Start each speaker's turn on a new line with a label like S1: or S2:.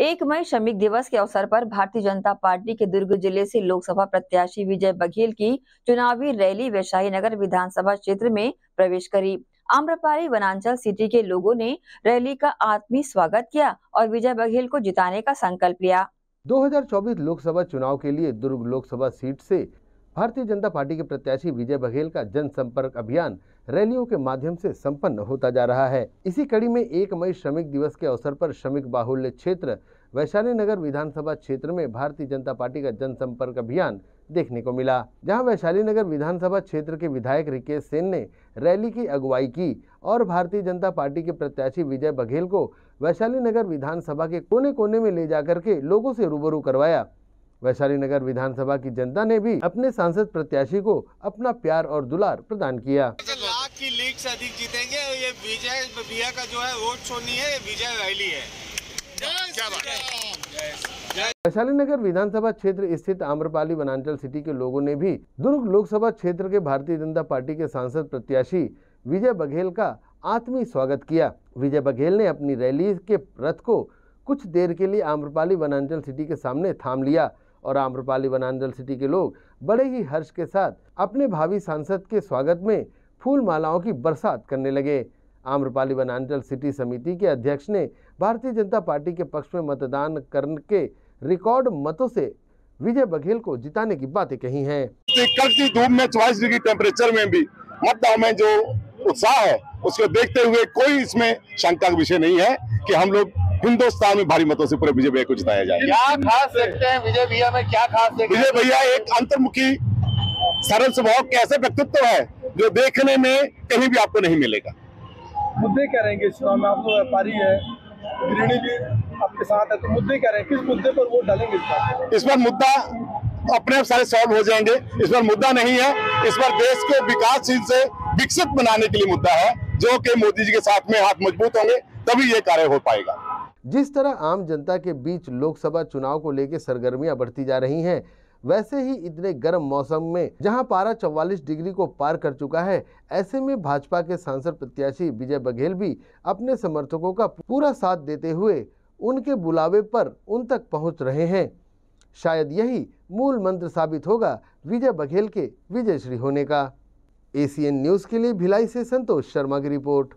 S1: एक मई श्रमिक दिवस के अवसर पर भारतीय जनता पार्टी के दुर्ग ज़िले से लोकसभा प्रत्याशी विजय बघेल की चुनावी रैली वैशाली नगर विधानसभा क्षेत्र में प्रवेश करी। आम्रपाली वनांचल सिटी के लोगों ने रैली का आत्मीय स्वागत किया और विजय बघेल को जिताने का संकल्प लिया।
S2: 2024 लोकसभा चुनाव के लिए दुर्ग लोकसभा सीट से भारतीय जनता पार्टी के प्रत्याशी विजय बघेल का जनसंपर्क अभियान रैलियों के माध्यम से संपन्न होता जा रहा है। इसी कड़ी में एक मई श्रमिक दिवस के अवसर पर श्रमिक बाहुल्य क्षेत्र, वैशाली नगर विधानसभा क्षेत्र में भारतीय जनता पार्टी का जनसंपर्क अभियान देखने को मिला, जहाँ वैशाली नगर विधानसभा क्षेत्र के विधायक रिकेश सेन ने रैली की अगुवाई की और भारतीय जनता पार्टी के प्रत्याशी विजय बघेल को वैशाली नगर विधानसभा के कोने कोने में ले जाकर के लोगों से रूबरू करवाया। वैशाली नगर विधानसभा की जनता ने भी अपने सांसद प्रत्याशी को अपना प्यार और दुलार प्रदान किया।
S3: की लीड से अधिक जीतेंगे और ये विजय भैया का जो है वोट छोड़नी है ये विजय रैली है। क्या बात है।
S2: वैशाली नगर विधानसभा क्षेत्र स्थित आम्रपाली वनांचल सिटी के लोगों ने भी दुर्ग लोकसभा क्षेत्र के भारतीय जनता पार्टी के सांसद प्रत्याशी विजय बघेल का आत्मीय स्वागत किया। विजय बघेल ने अपनी रैली के रथ को कुछ देर के लिए आम्रपाली वनांचल सिटी के सामने थाम लिया और आम्रपाली वनांचल सिटी के लोग बड़े ही हर्ष के साथ अपने भावी सांसद के स्वागत में फूल मालाओं की बरसात करने लगे। आम्रपाली वनांचल सिटी समिति के अध्यक्ष ने भारतीय जनता पार्टी के पक्ष में मतदान करने के रिकॉर्ड मतों से विजय बघेल को जिताने की बातें कही हैं।
S4: कड़ती धूप में चौवालीस डिग्री टेम्परेचर में भी मतदान में जो उत्साह है उसको देखते हुए कोई इसमें शंका का विषय नहीं है कि हम लोग हिंदुस्तान में भारी मतों से पूरे विजय भैया को जिताया जाए।
S3: क्या खास देखते हैं विजय भैया में क्या खास देखते
S4: विजय भैया एक अंतर्मुखी सरल स्वभाव कैसे व्यक्तित्व है? जो देखने में कहीं भी आपको नहीं मिलेगा।
S5: मुद्दे क्या रहेंगे इस चुनाव में? आप तो व्यापारी है गृहिणी भी आपके साथ है तो मुद्दे क्या रहेंगे? किस मुद्दे पर वोट डालेंगे इस बार?
S4: इस पर मुद्दा अपने आप सारे सॉल्व हो जाएँगे। इस पर मुद्दा नहीं है इस पर देश को विकासशील से विकसित बनाने के लिए मुद्दा है। जो कि मोदी जी के साथ में हाथ मज़बूत होंगे तभी ये कार्य हो पाएगा।
S2: जिस तरह आम जनता के बीच लोकसभा चुनाव को लेकर सरगर्मियाँ बढ़ती जा रही हैं वैसे ही इतने गर्म मौसम में, जहाँ पारा 44 डिग्री को पार कर चुका है, ऐसे में भाजपा के सांसद प्रत्याशी विजय बघेल भी अपने समर्थकों का पूरा साथ देते हुए उनके बुलावे पर उन तक पहुँच रहे हैं। शायद यही मूल मंत्र साबित होगा विजय बघेल के विजयश्री होने का। एसीएन न्यूज़ के लिए भिलाई से संतोष शर्मा की रिपोर्ट।